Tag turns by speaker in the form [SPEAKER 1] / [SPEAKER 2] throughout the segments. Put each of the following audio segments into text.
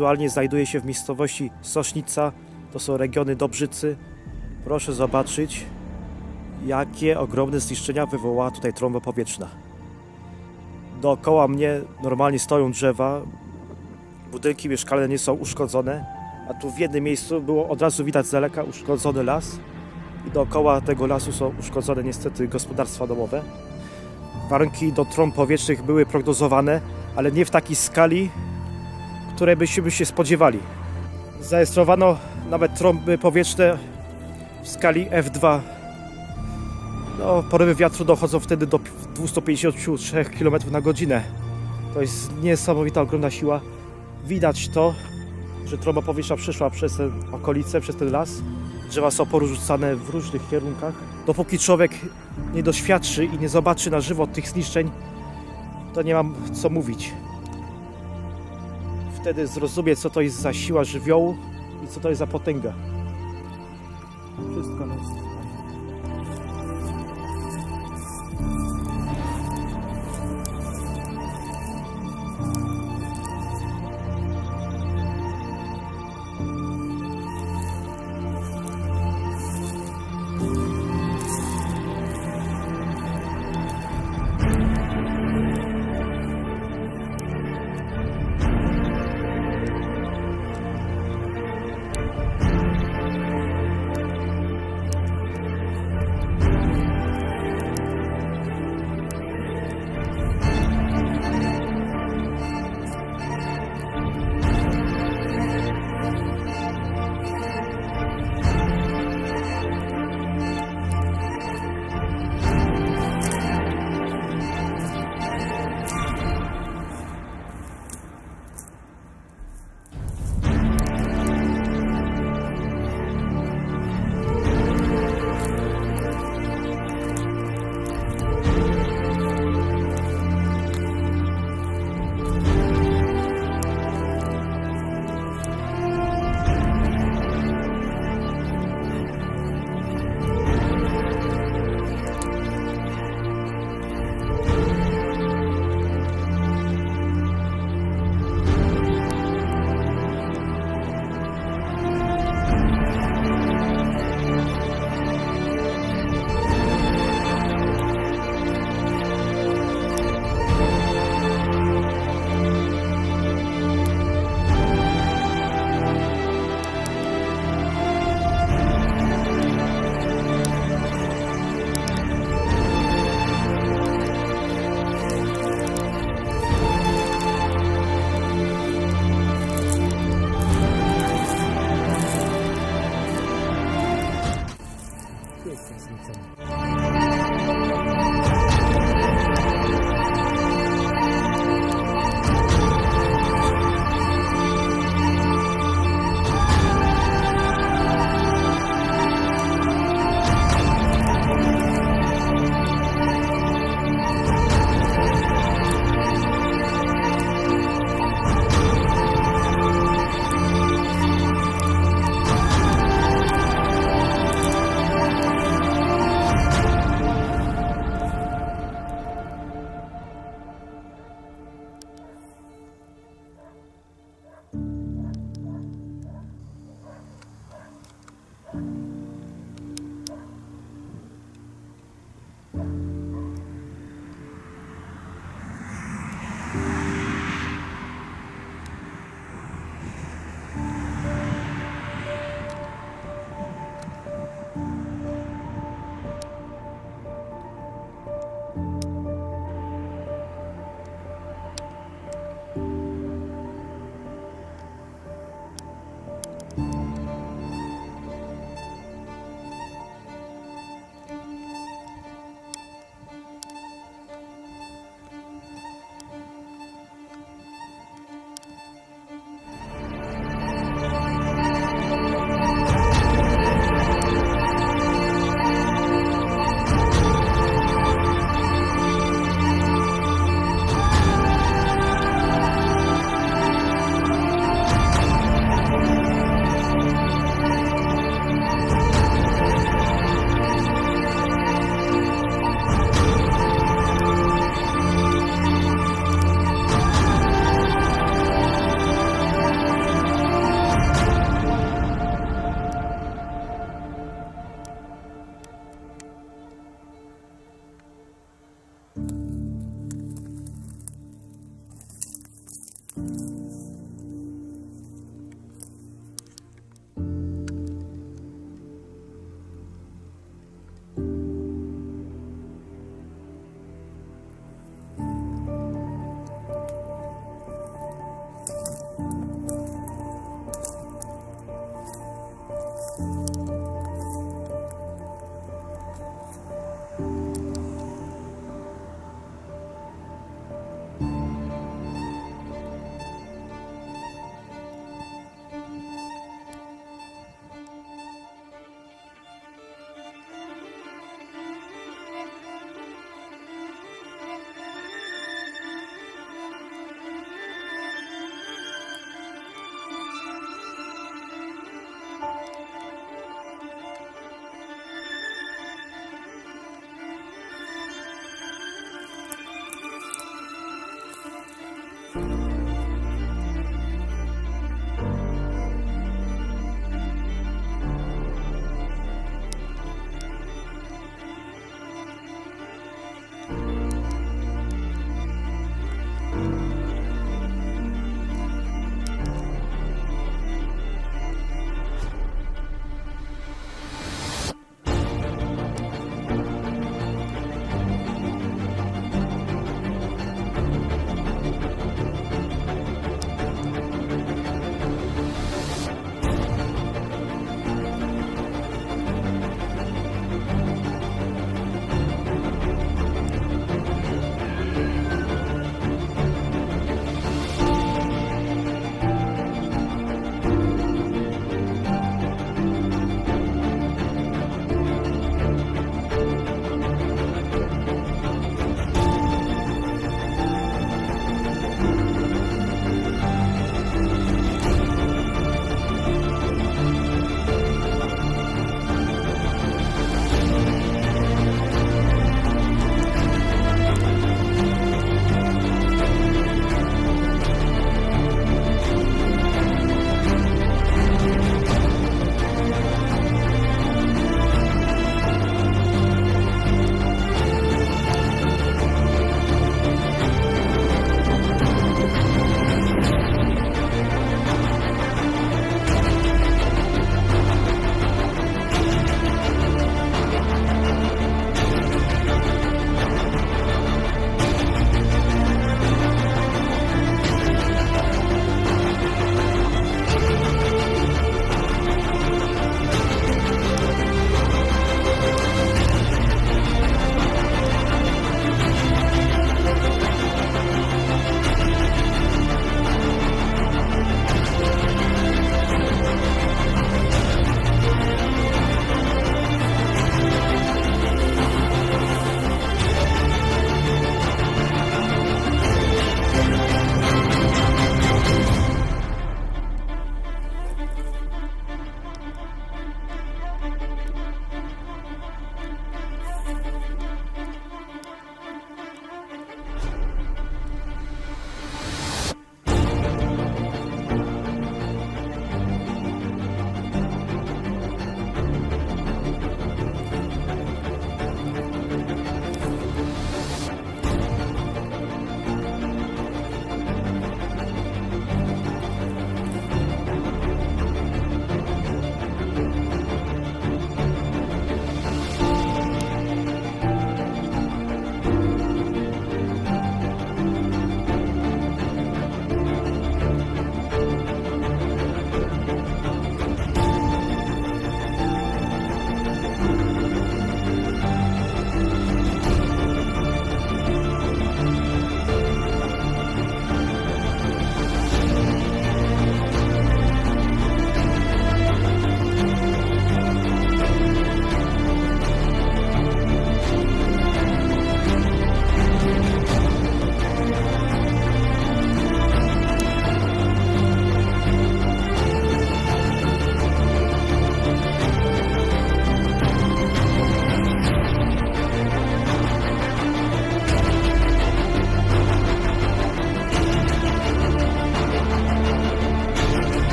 [SPEAKER 1] Aktualnie znajduję się w miejscowości Sosznica, to są regiony Dobrzycy. Proszę zobaczyć, jakie ogromne zniszczenia wywołała tutaj trąba powietrzna. Dookoła mnie normalnie stoją drzewa, budynki mieszkalne nie są uszkodzone, a tu w jednym miejscu było od razu widać z daleka uszkodzony las i dookoła tego lasu są uszkodzone niestety gospodarstwa domowe. Warunki do trąb powietrznych były prognozowane, ale nie w takiej skali, której byśmy się spodziewali. Zarejestrowano nawet trąby powietrzne w skali F2. No, porywy wiatru dochodzą wtedy do 253 km na godzinę. To jest niesamowita, ogromna siła. Widać to, że trąba powietrzna przeszła przez tę okolicę, przez ten las. Drzewa są porzucane w różnych kierunkach. Dopóki człowiek nie doświadczy i nie zobaczy na żywo tych zniszczeń, to nie mam co mówić. Wtedy zrozumie, co to jest za siła żywiołu i co to jest za potęga. Wszystko jest.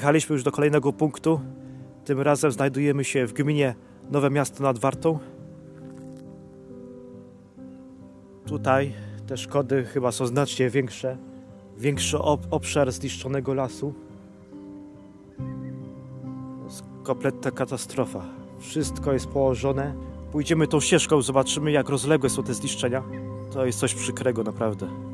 [SPEAKER 1] Dojechaliśmy już do kolejnego punktu. Tym razem znajdujemy się w gminie Nowe Miasto nad Wartą. Tutaj te szkody chyba są znacznie większe. Większy ob obszar zniszczonego lasu. Jest kompletna katastrofa. Wszystko jest położone. Pójdziemy tą ścieżką, zobaczymy jak rozległe są te zniszczenia. To jest coś przykrego naprawdę.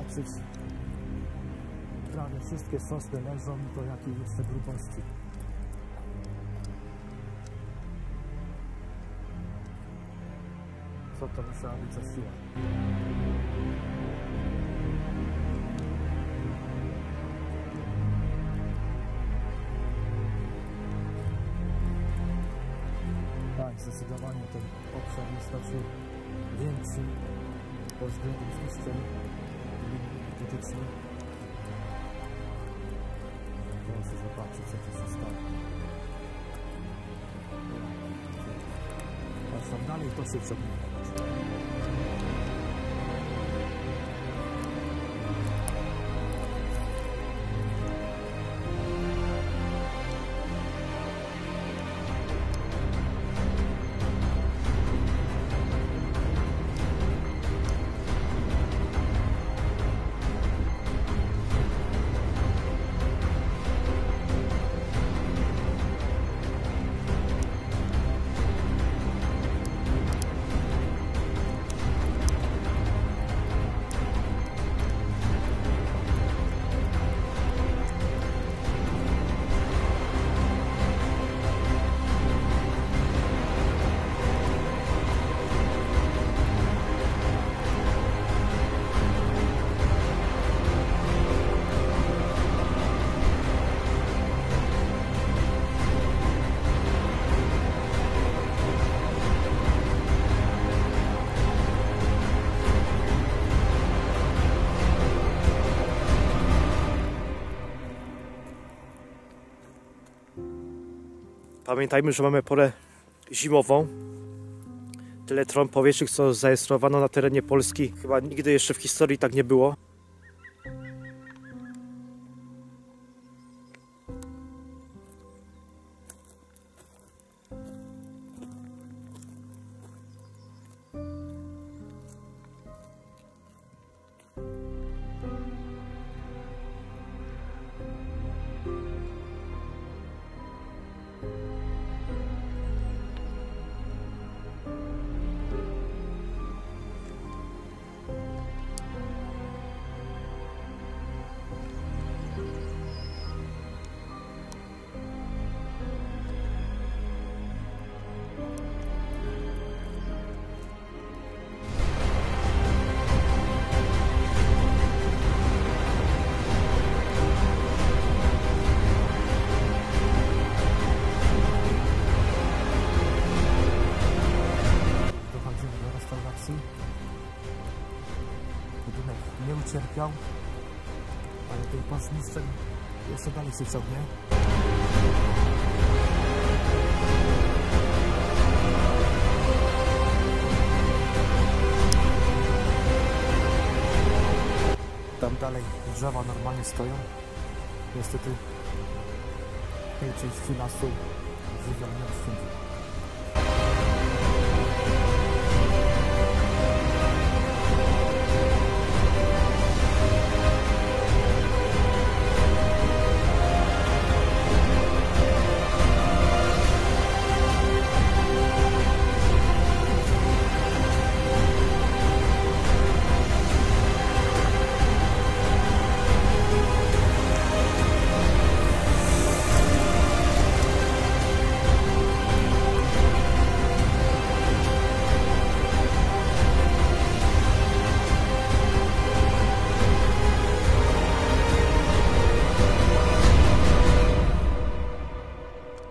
[SPEAKER 1] Zobaczyć. Prawie wszystkie sosny leżą do jakiej jeszcze grubości. Co to musiała być za siła? Tak, zdecydowanie ten obszar jest znacznie większy pod względem zniszczeń krytycznych. Proszę zobaczyć, co tu się stało. Patrz tam dalej, to się przebija. Pamiętajmy, że mamy porę zimową. Tyle trąb powietrznych, co zarejestrowano na terenie Polski, chyba nigdy jeszcze w historii tak nie było. Nie ucierpiał, ale ten pas jeszcze dalej się ciągnie. Tam dalej drzewa normalnie stoją. Niestety tej części lasu żywioł nie oszczędził.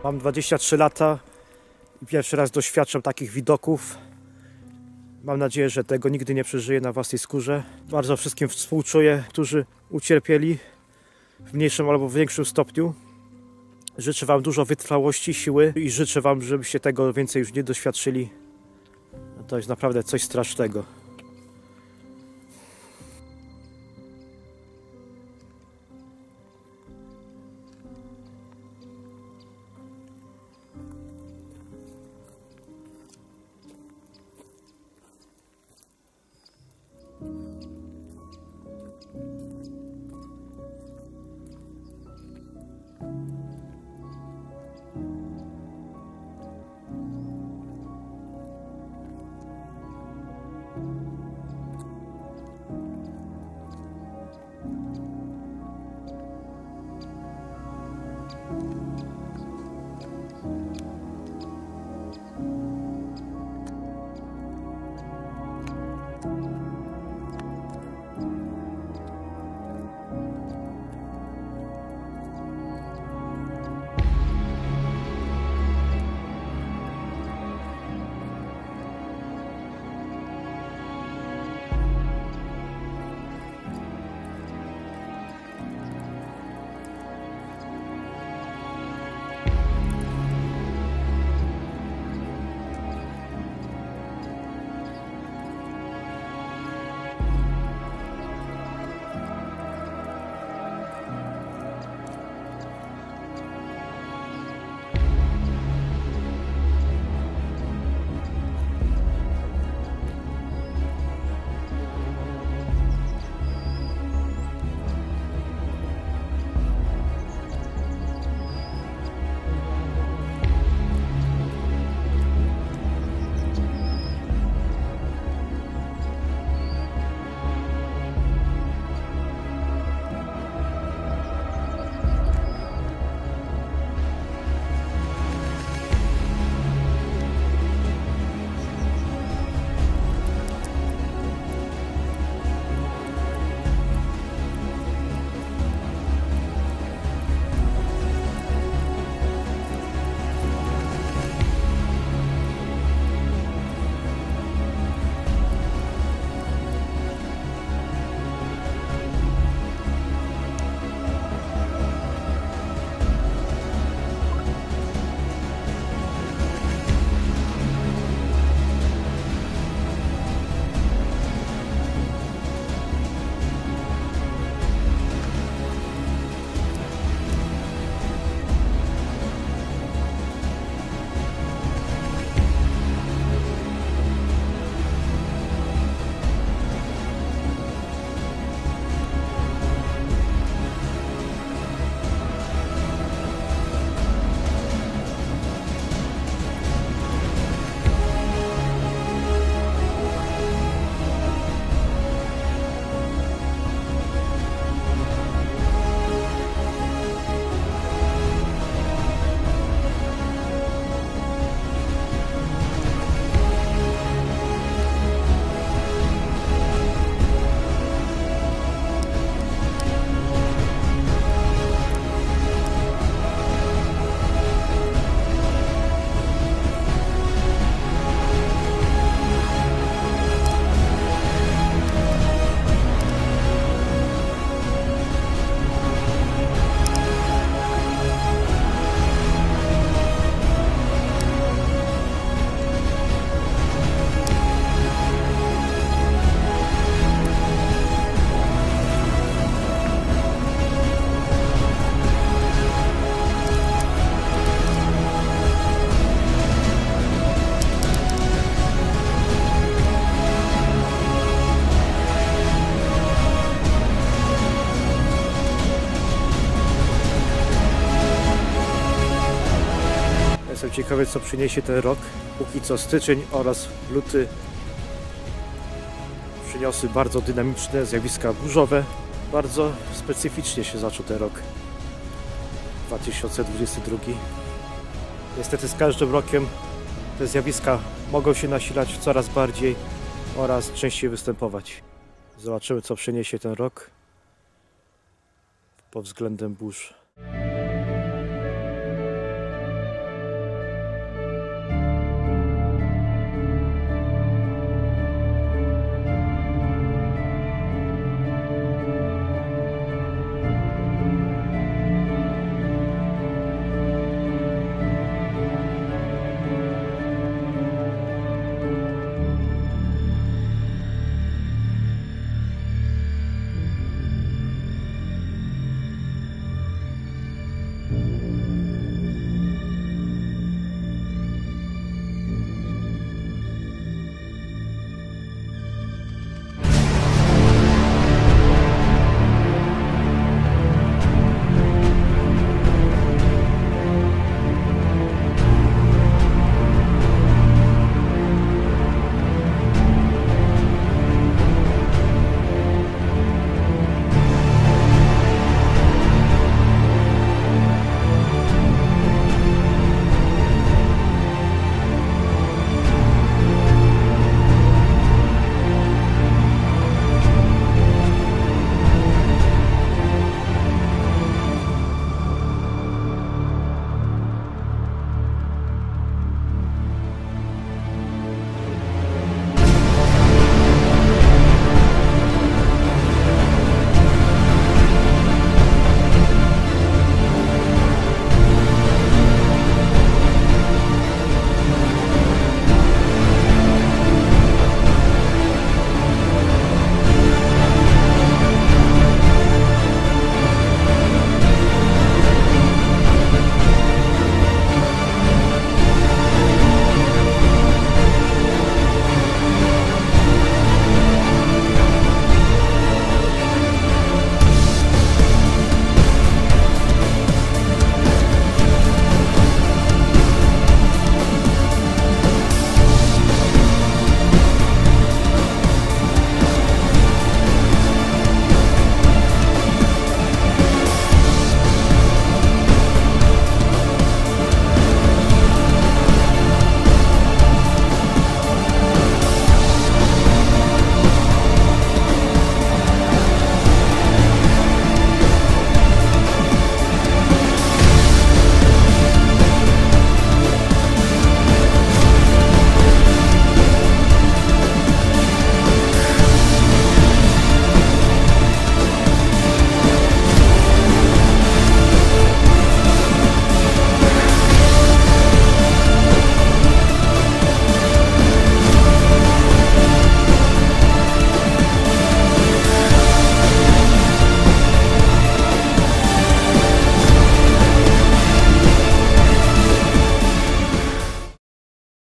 [SPEAKER 1] Mam 23 lata i pierwszy raz doświadczam takich widoków. Mam nadzieję, że tego nigdy nie przeżyję na własnej skórze. Bardzo wszystkim współczuję, którzy ucierpieli w mniejszym albo większym stopniu. Życzę Wam dużo wytrwałości, siły i życzę Wam, żebyście tego więcej już nie doświadczyli. To jest naprawdę coś strasznego. Ciekawy, co przyniesie ten rok. Póki co styczeń oraz luty przyniosły bardzo dynamiczne zjawiska burzowe. Bardzo specyficznie się zaczął ten rok 2022. Niestety z każdym rokiem te zjawiska mogą się nasilać coraz bardziej oraz częściej występować. Zobaczymy, co przyniesie ten rok pod względem burz.